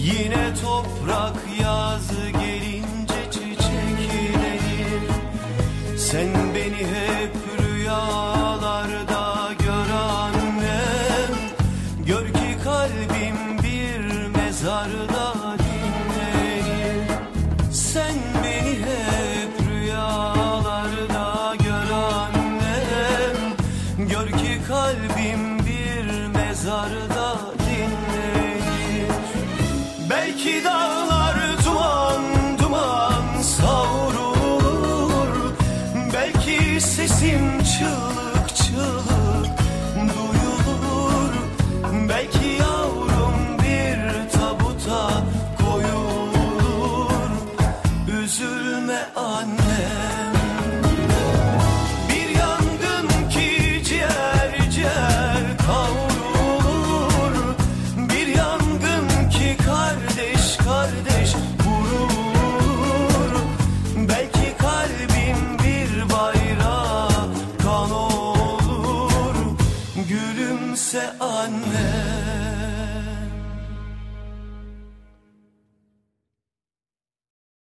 Yine toprak yaz gelince çiçeklenir Sen beni hep rüyalarda gör annem. Gör ki kalbim bir mezarda dinlenir Sen beni hep rüyalarda gör annem. Gör ki kalbim bir mezarda Belki dağlar duman duman savrulur. Belki sesim çığlık çığlık duyulur. Belki yavrum bir tabuta koyulur. Üzülme annem Gülümse anne